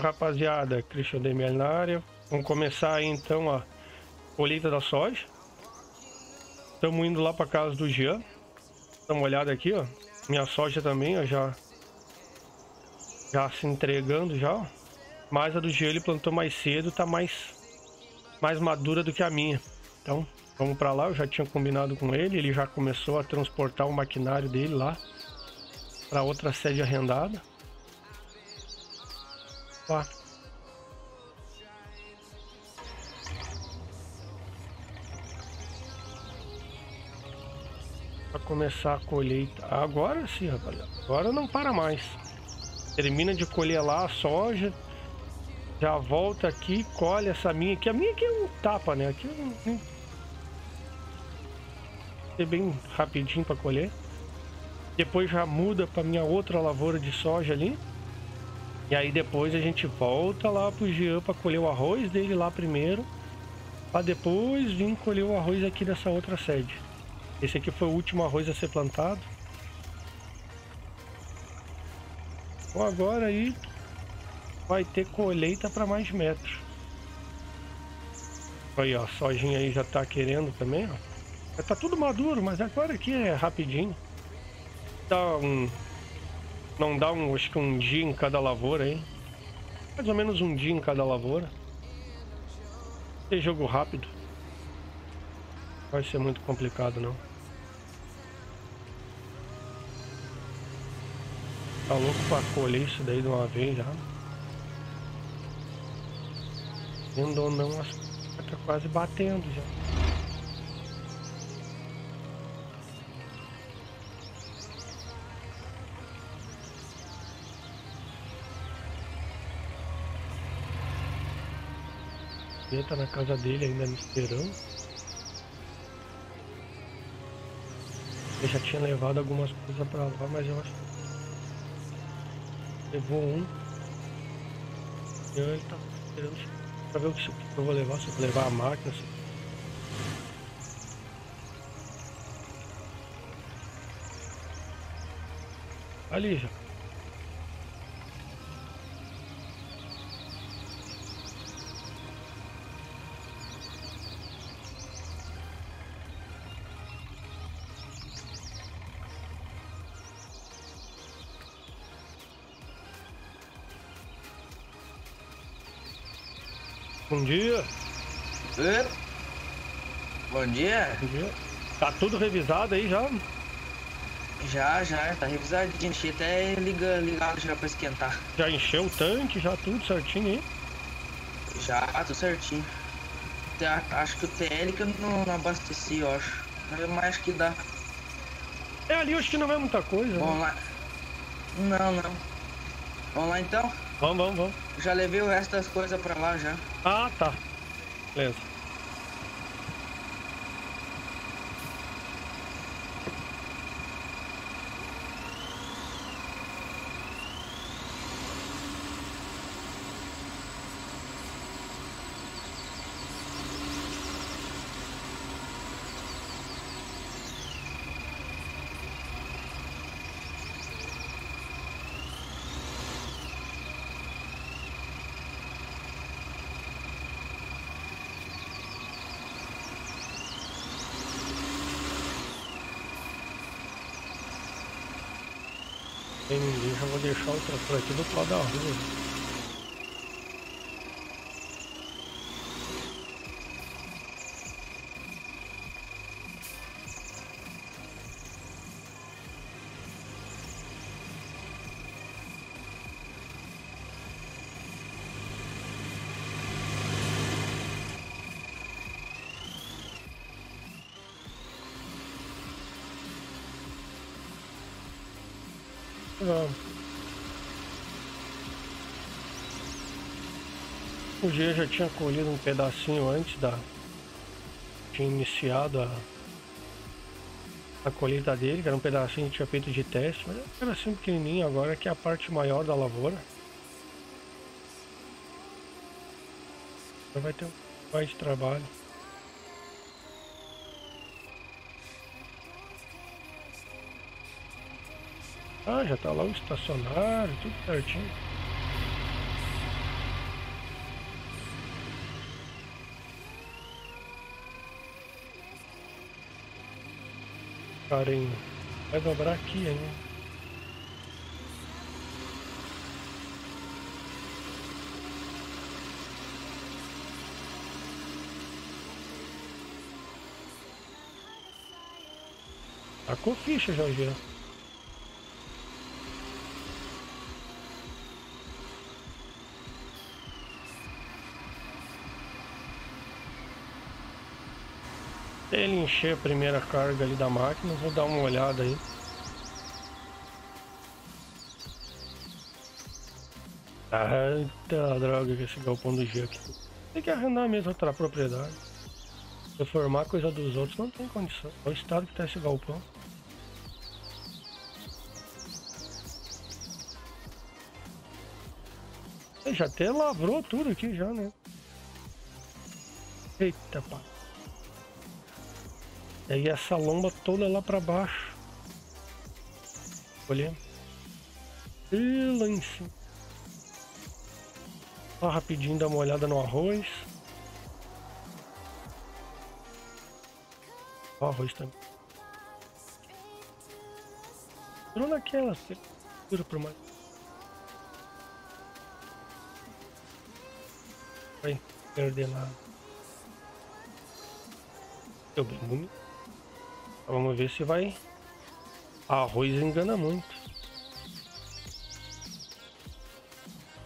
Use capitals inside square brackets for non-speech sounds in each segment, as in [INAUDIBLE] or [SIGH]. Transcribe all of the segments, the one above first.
Rapaziada. Christian Demiel na área. Vamos começar aí então a colheita da soja. Estamos indo lá para casa do Jean. Dá uma olhada aqui, ó. Minha soja também, ó, já já se entregando já. Ó. Mas a do Jean ele plantou mais cedo, tá mais mais madura do que a minha. Então, vamos para lá, eu já tinha combinado com ele, ele já começou a transportar o maquinário dele lá para outra sede arrendada. Lá. Para começar a colheita. Agora sim, rapaziada. Agora não para mais. Termina de colher lá a soja. Já volta aqui, colhe essa minha aqui. A minha aqui é um tapa, né? Aqui é um... É bem rapidinho para colher. Depois já muda para minha outra lavoura de soja ali. E aí depois a gente volta lá pro Jean para colher o arroz dele lá primeiro. Para depois vir colher o arroz aqui dessa outra sede. Esse aqui foi o último arroz a ser plantado. Então agora aí vai ter colheita para mais metros. Aí ó, a sojinha aí já tá querendo também, ó. Já tá tudo maduro, mas agora aqui é rapidinho dá um. Não dá um, acho que um dia em cada lavoura aí. Mais ou menos um dia em cada lavoura. Tem jogo rápido. Vai ser muito complicado não. Tá louco pra colher isso daí de uma vez já. Vendo ou não, que tá quase batendo já. Ele tá na casa dele ainda me esperando. Eu já tinha levado algumas coisas pra lá, mas eu acho que levou um. E ele tá esperando pra ver o que eu vou levar, se eu vou levar a máquina. Se... Ali já. Bom dia. Bom dia. Bom dia. Tá tudo revisado aí já? Já, já, tá revisadinho. Deixei até ligado, ligado já pra esquentar. Já encheu o tanque, já tudo certinho aí? Já, tudo certinho. Acho que o TL que eu não, não abasteci, eu acho. Mas acho que dá. É ali, acho que não é muita coisa. Vamos né? lá. Não, não. Vamos lá então? Vamos, vamos, vamos. Já levei o resto das coisas pra lá já. Ah, tá. Beleza. Tem ninguém, já vou deixar o trator aqui do lado da rua. O G já tinha colhido um pedacinho antes da. Tinha iniciado a. A colheita dele, que era um pedacinho que tinha feito de teste, mas era pedacinho pequenininho agora, que é a parte maior da lavoura. Vai ter mais trabalho. Ah, já tá lá o estacionário, tudo certinho. Carinho. Vai dobrar aqui, hein? Tá com ficha já. Jorge. ele encher a primeira carga ali da máquina, vou dar uma olhada aí. Eita droga que esse galpão do G aqui. Tem que arrendar mesmo outra propriedade. Reformar coisa dos outros não tem condição. Olha o estado que tá esse galpão. Já até lavrou tudo aqui já, né? Eita pá. E aí essa lomba toda lá para baixo. Olha. E lá em cima. Só rapidinho dar uma olhada no arroz. O arroz também. Entrou naquela. Segura pro mais. Vai perder nada. Deu bem bonito. Vamos ver se vai. Arroz engana muito.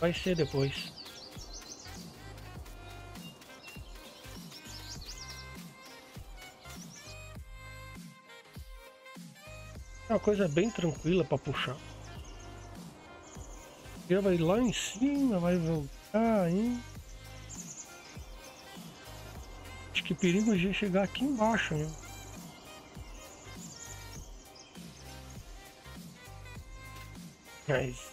Vai ser depois. É uma coisa bem tranquila para puxar. Ele vai lá em cima, vai voltar aí. Acho que perigo de chegar aqui embaixo, né? Mas.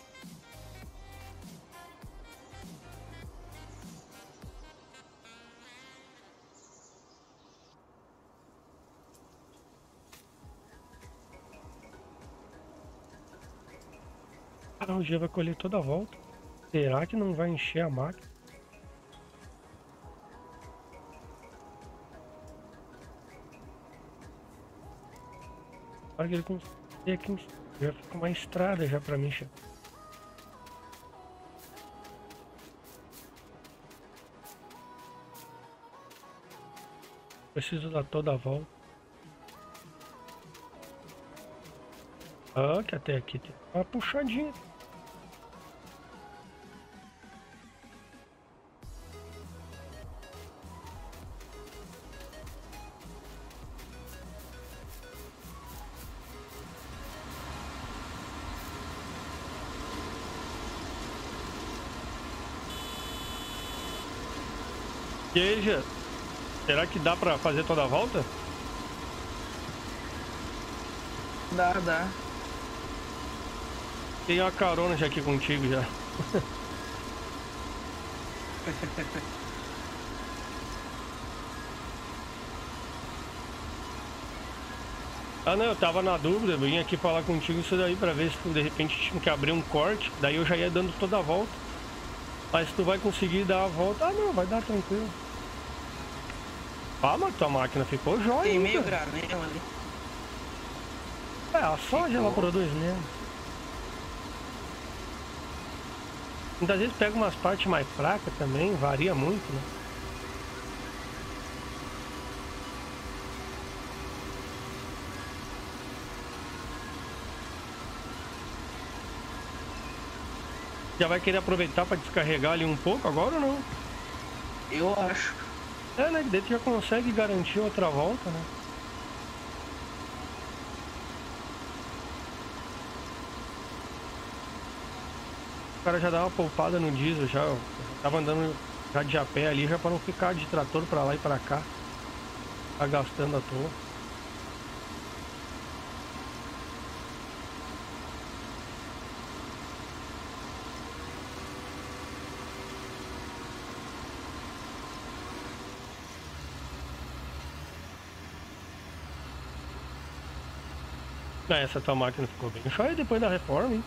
Ah, o G vai colher toda a volta. Será que não vai encher a máquina? Para que ele consiga aqui já fica uma estrada já pra mim, chefe. Preciso dar toda a volta. Ah, que até aqui tem uma puxadinha. Queija, será que dá pra fazer toda a volta? Dá, dá. Tem uma carona já aqui contigo já. [LAUGHS] ah não, eu tava na dúvida, eu vim aqui falar contigo isso daí pra ver se de repente tinha que abrir um corte, daí eu já ia dando toda a volta. Mas tu vai conseguir dar a volta. Ah não, vai dar tranquilo. Ah, mas tua máquina ficou jóia. Tem meio granel ali. É, a soja ficou. ela produz mesmo. Muitas vezes pega umas partes mais fracas também, varia muito, né? Já vai querer aproveitar para descarregar ali um pouco agora ou não? Eu acho. É, né? Daí tu já consegue garantir outra volta, né? O cara já dá uma poupada no diesel já. Eu tava andando já de a pé ali já para não ficar de trator para lá e para cá. Tá gastando à toa. Ah, essa tua máquina ficou bem feia depois da reforma, hein?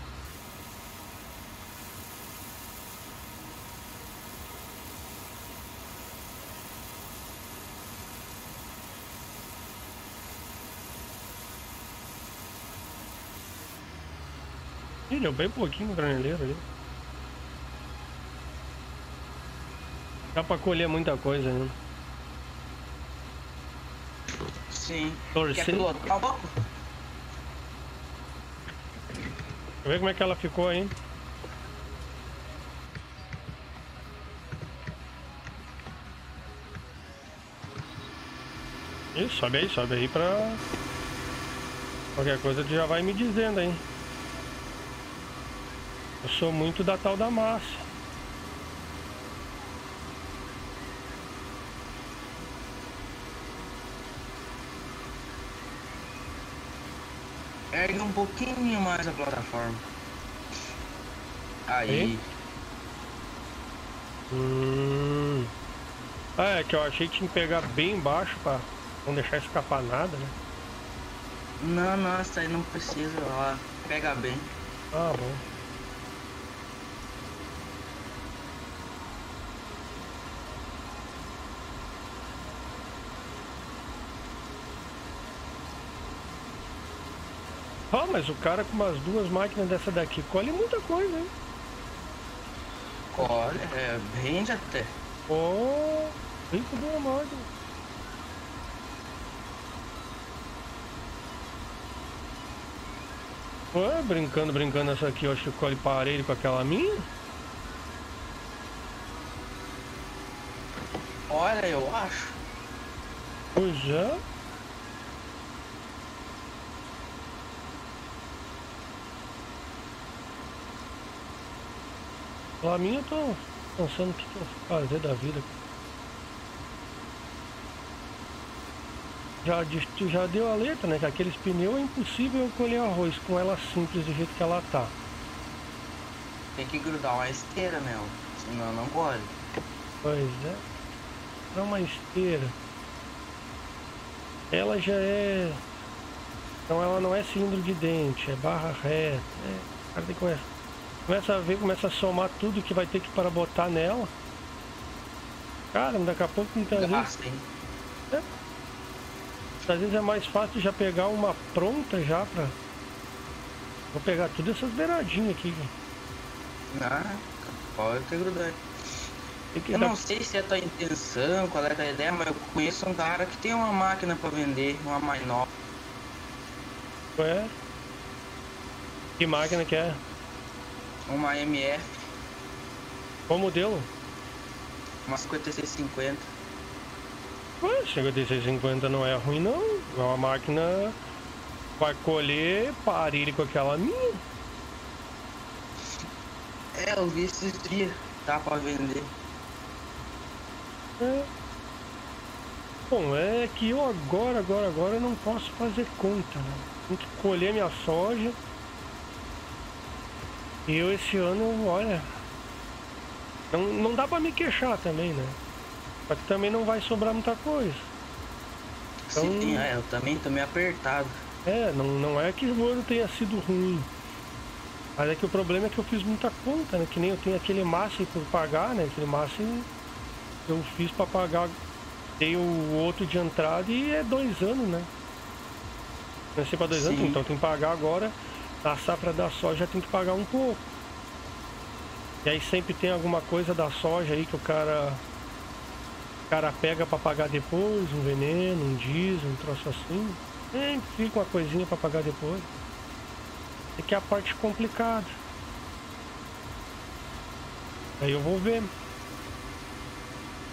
Ih, deu bem pouquinho graneleiro ali. Dá pra colher muita coisa, né? Sim. Torcer. Quer pilotar? Ver como é que ela ficou aí. Ih, sobe aí, sobe aí pra... Qualquer coisa tu já vai me dizendo aí. Eu sou muito da tal da massa. Um pouquinho mais a plataforma. Aí. Hum. Ah, é que eu achei que tinha que pegar bem embaixo pra não deixar escapar nada, né? Não, não, essa aí não precisa, ó. Pega bem. Ah, bom. Mas o cara com umas duas máquinas dessa daqui colhe muita coisa, hein? Olha, é, rende até. Oh, rico de uma máquina. Ué, brincando, brincando essa aqui, eu acho que colhe parelho com aquela minha. Olha, eu acho. Pois é. A minha eu tô pensando o que, eu vou fazer da vida. Já, já deu a letra, né? Que aqueles pneus é impossível eu colher arroz com ela simples do jeito que ela tá. Tem que grudar uma esteira nela, senão não colhe. Pois é. É uma esteira. Ela já é. Então ela não é cilindro de dente, é barra reta. É... o cara tem que. Começa a ver, começa a somar tudo que vai ter que para botar nela. Cara, daqui a pouco muitas vezes, Gasta, hein? às vezes é mais fácil já pegar uma pronta já pra. Vou pegar tudo essas beiradinhas aqui. Ah, pode ter grudado. Tem Eu dar- não sei se é a tua intenção, qual é a tua ideia, mas eu conheço um cara que tem uma máquina pra vender, uma mais nova. É. Que máquina que é? Uma MF, Qual modelo? uma 5650. Ué, 5650 não é ruim não. É uma máquina vai colher parelho com aquela minha. É, eu vi esses dias, tá pra vender. É. Bom, é que eu agora, agora, agora não posso fazer conta, né? Tenho que colher minha soja. E eu esse ano, olha. Não, não dá pra me queixar também, né? Só que também não vai sobrar muita coisa. Então- Sim, é, eu também tô meio apertado. É, não, não é que o ano tenha sido ruim. Mas é que o problema é que eu fiz muita conta, né? Que nem eu tenho aquele máximo por pagar, né? Aquele máximo eu fiz pra pagar. Tem o outro de entrada e é dois anos, né? Comecei pra dois anos, Sim. então tem que pagar agora. A safra da soja tem que pagar um pouco. E aí sempre tem alguma coisa da soja aí que o cara. O cara pega pra pagar depois, um veneno, um diesel, um troço assim. Sempre fica uma coisinha pra pagar depois. É que é a parte complicada. Aí eu vou ver.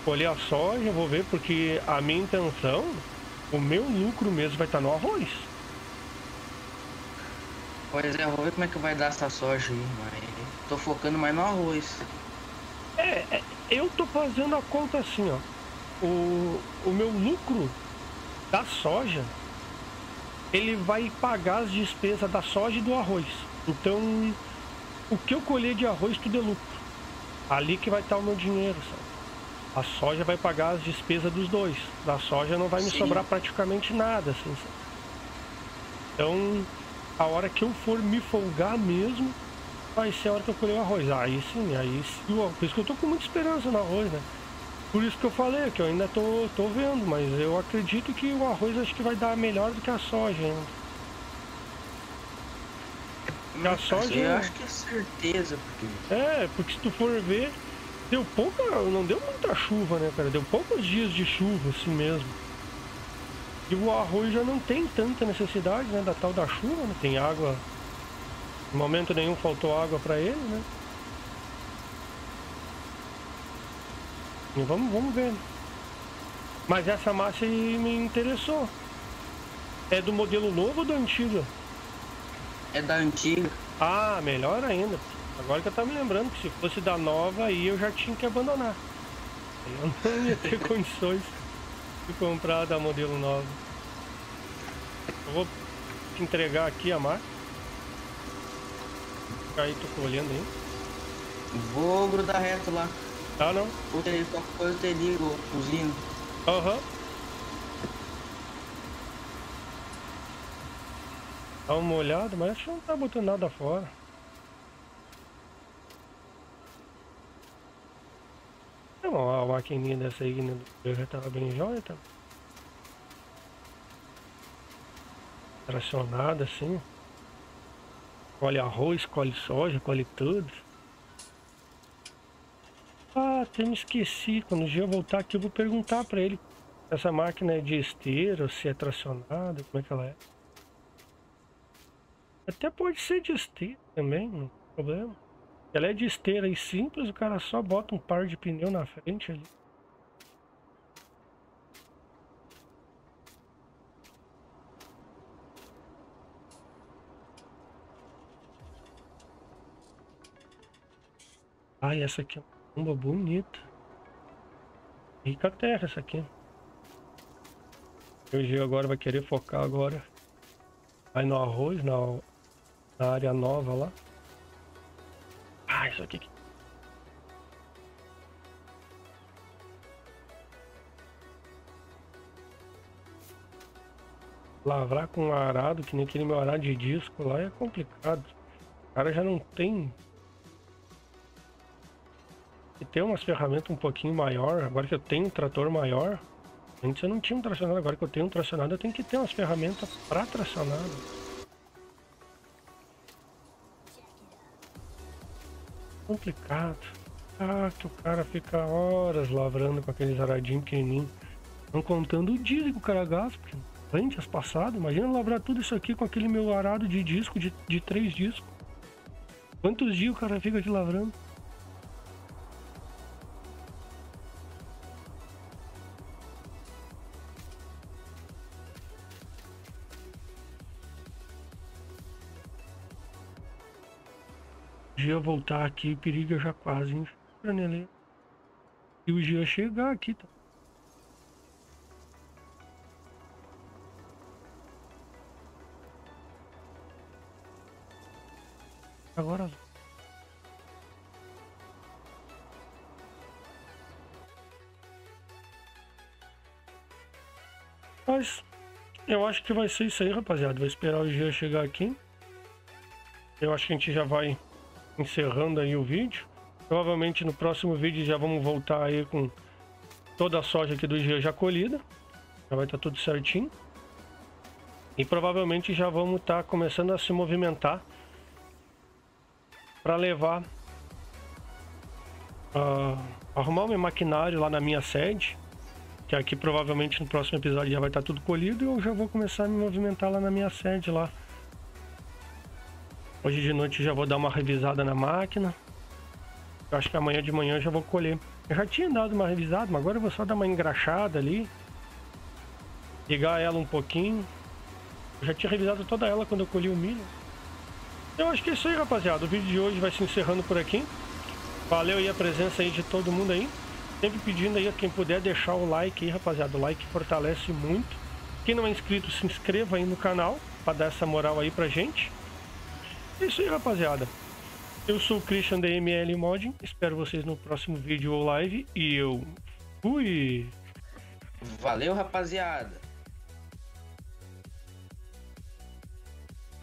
Colher a soja, eu vou ver, porque a minha intenção, o meu lucro mesmo vai estar no arroz. Pois é, vou ver como é que vai dar essa soja aí, mas tô focando mais no arroz. É, é, eu tô fazendo a conta assim, ó. O, o meu lucro da soja, ele vai pagar as despesas da soja e do arroz. Então, o que eu colher de arroz, tudo é lucro. Ali que vai estar o meu dinheiro, sabe? A soja vai pagar as despesas dos dois. Da soja não vai me Sim. sobrar praticamente nada, assim, sabe? Então, a hora que eu for me folgar mesmo, vai ser a hora que eu colher o arroz. Aí sim, aí sim. Por isso que eu tô com muita esperança no arroz, né? Por isso que eu falei que eu ainda tô, tô vendo, mas eu acredito que o arroz acho que vai dar melhor do que a soja ainda. A soja. Eu acho que é certeza, porque. É, porque se tu for ver, deu pouca. Não deu muita chuva, né, cara? Deu poucos dias de chuva, assim mesmo. E o arroz já não tem tanta necessidade, né, da tal da chuva, né? Tem água. No momento nenhum faltou água para ele, né? E vamos, vamos ver. Mas essa massa aí me interessou. É do modelo novo ou do antigo? É da antiga. Ah, melhor ainda. Agora que eu tava me lembrando que se fosse da nova aí eu já tinha que abandonar. Eu não ia ter [LAUGHS] condições de comprar da modelo nova. Eu vou te entregar aqui a marca. Aí tô colhendo aí. Vou grudar reto lá. Ah não? Ou te, qualquer coisa eu te ligo, cozinho. Aham. Uhum. Dá uma olhada, mas acho que não tá botando nada fora. É uma maquininha dessa aí né? já tava bem jóia, tá? Tracionada assim. Colhe arroz, colhe soja, colhe tudo. Ah, até me esqueci. Quando o dia eu voltar aqui eu vou perguntar pra ele. Essa máquina é de esteira, se é tracionada, como é que ela é. Até pode ser de esteira também, não tem problema. Ela é de esteira e simples, o cara só bota um par de pneu na frente ali. Ai, essa aqui é uma bomba bonita. Rica terra essa aqui. O Geo agora vai querer focar agora. Aí no arroz, na na área nova lá. Ah, isso aqui. Lavrar com arado, que nem aquele meu arado de disco lá, é complicado. O cara já não tem. E tem umas ferramentas um pouquinho maior. Agora que eu tenho um trator maior, antes eu não tinha um tracionado. Agora que eu tenho um tracionado, eu tenho que ter umas ferramentas para tracionado. Complicado. Ah, que o cara fica horas lavrando com aqueles aradinhos pequenininhos. Não contando o dia que o cara gasta, porque antes passado, imagina lavrar tudo isso aqui com aquele meu arado de disco de, de três discos. Quantos dias o cara fica aqui lavrando? Gia voltar aqui, periga já quase nele. E o Gia chegar aqui, tá? Agora. Mas eu acho que vai ser isso aí, rapaziada. Vou esperar o Gia chegar aqui. Eu acho que a gente já vai encerrando aí o vídeo. Provavelmente no próximo vídeo já vamos voltar aí com toda a soja aqui do dia já colhida. Já vai estar tá tudo certinho. E provavelmente já vamos estar tá começando a se movimentar para levar uh, arrumar o meu maquinário lá na minha sede. Que aqui provavelmente no próximo episódio já vai estar tá tudo colhido e eu já vou começar a me movimentar lá na minha sede lá Hoje de noite já vou dar uma revisada na máquina. Eu acho que amanhã de manhã já vou colher. Eu já tinha dado uma revisada, mas agora eu vou só dar uma engraxada ali. Ligar ela um pouquinho. Eu já tinha revisado toda ela quando eu colhi o milho. Eu acho que é isso aí, rapaziada. O vídeo de hoje vai se encerrando por aqui. Valeu aí a presença aí de todo mundo aí. Sempre pedindo aí a quem puder deixar o like aí, rapaziada. O like fortalece muito. Quem não é inscrito, se inscreva aí no canal para dar essa moral aí pra gente. É isso aí, rapaziada. Eu sou o Christian da ML Modding. Espero vocês no próximo vídeo ou live. E eu fui. Valeu, rapaziada.